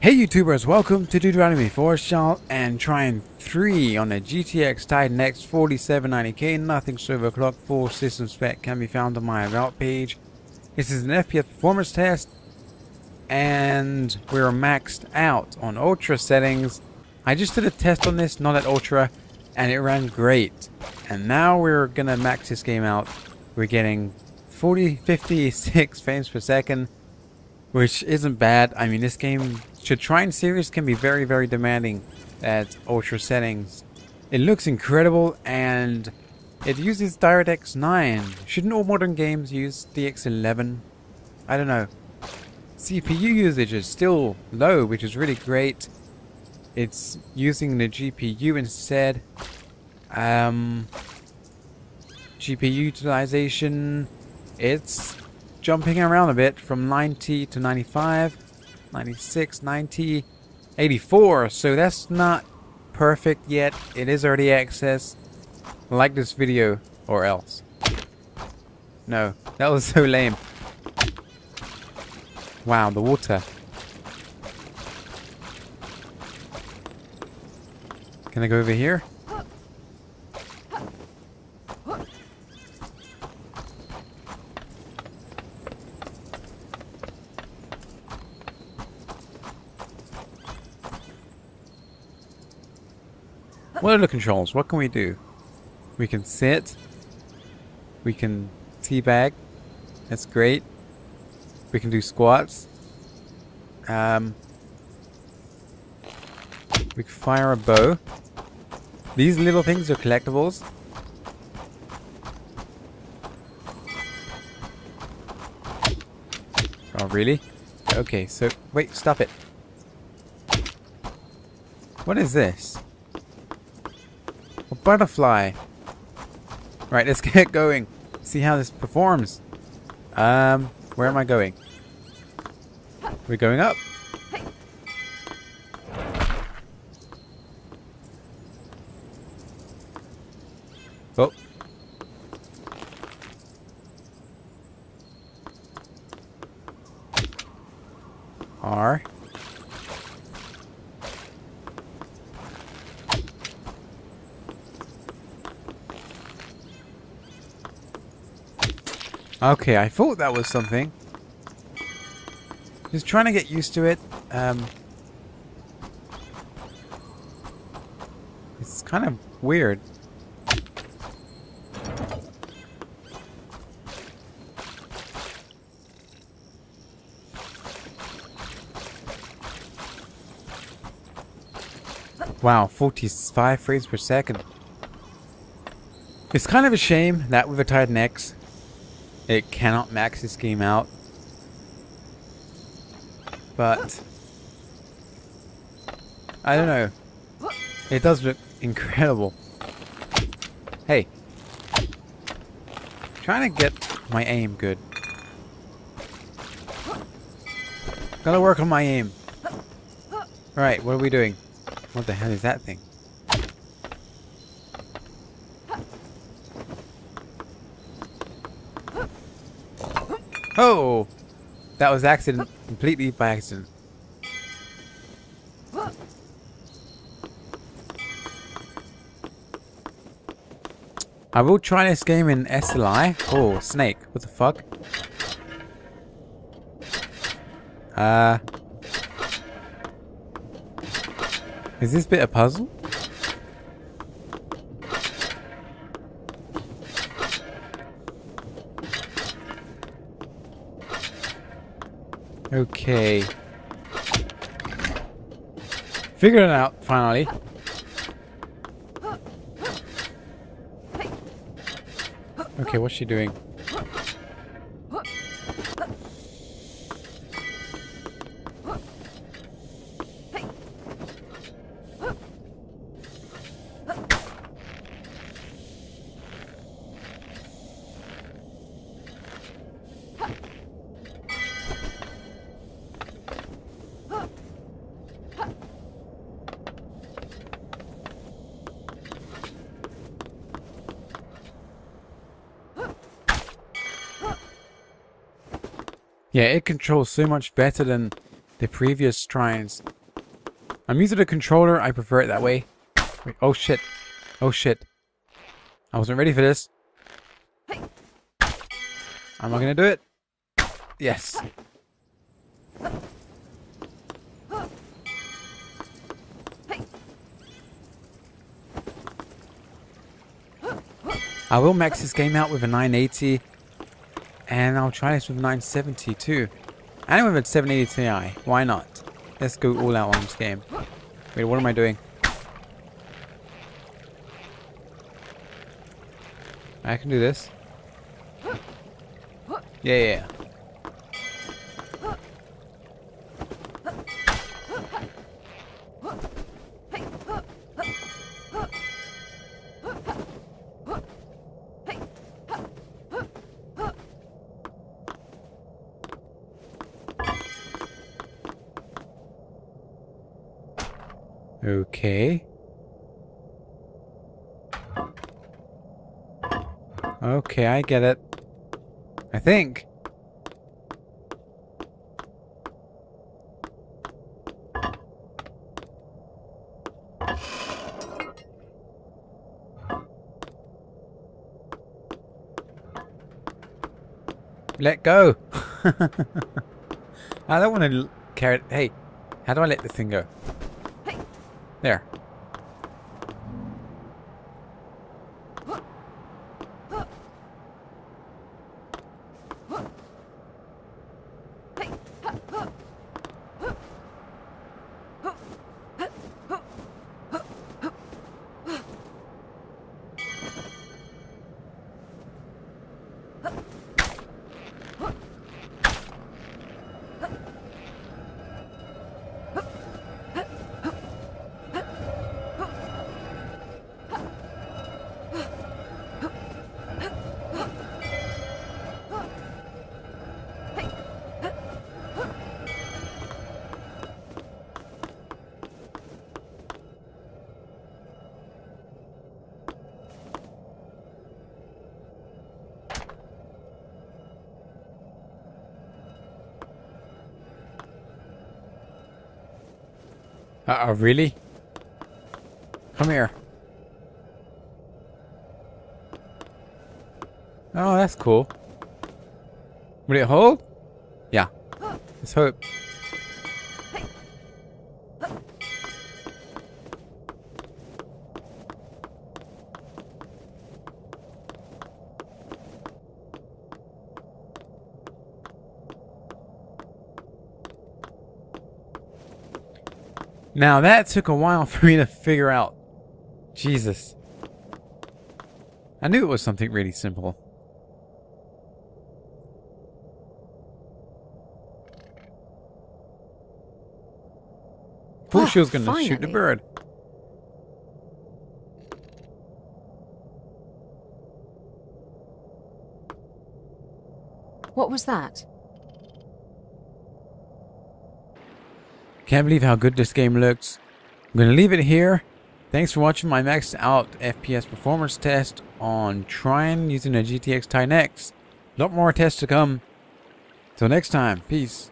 Hey YouTubers, welcome to DudeRandom84 Shalt and Trine 3 on the GTX Titan X 4790K Nothing overclock full system spec can be found on my about page. This is an FPS performance test and we're maxed out on ultra settings. I just did a test on this, not at ultra, and it ran great. And now we're gonna max this game out. We're getting 40, 56 frames per second, which isn't bad. I mean, this game should Trine series can be very, very demanding at ultra settings. It looks incredible and it uses DirectX 9. Shouldn't all modern games use DX11? I don't know. CPU usage is still low, which is really great. It's using the GPU instead. Um, GPU utilization, it's jumping around a bit from 90 to 95, 96, 90, 84. So that's not perfect yet. It is early access. Like this video or else. No, that was so lame. Wow, the water. Can I go over here? What are the controls? What can we do? We can sit. We can teabag. That's great. We can do squats. Um, we can fire a bow. These little things are collectibles. Oh, really? Okay, so... Wait, stop it. What is this? Butterfly. Right, let's get going. See how this performs. Um, where am I going? We're going up. Oh. R. Okay, I thought that was something. Just trying to get used to it. Um, it's kind of weird. Wow, 45 frames per second. It's kind of a shame that with a Titan X, it cannot max this game out. But I don't know. It does look incredible. Hey. Trying to get my aim good. Gotta work on my aim. Alright, what are we doing? What the hell is that thing? Oh! That was accident. Completely by accident. I will try this game in SLI. Oh, snake. What the fuck? Uh... Is this bit a puzzle? Okay. Figured it out, finally. Okay, what's she doing? Yeah, it controls so much better than the previous Trines. I'm using a controller. I prefer it that way. Wait, oh shit. Oh shit. I wasn't ready for this. I'm I gonna do it? Yes. I will max this game out with a 980 and I'll try this with a 970 too. And with a 780 Ti. Why not? Let's go all out on this game. Wait, what am I doing? I can do this. Yeah, yeah, Okay. Okay, I get it. I think. Let go. I don't want to carry it. Hey, how do I let the thing go? There. Uh oh, really? Come here. Oh, that's cool. Will it hold? Yeah. Let's hope. Now that took a while for me to figure out. Jesus. I knew it was something really simple. Thought she was ah, going to shoot the bird. What was that? Can't believe how good this game looks. I'm going to leave it here. Thanks for watching my maxed out FPS performance test on Trine using a GTX Titan X. A lot more tests to come. Till next time, peace.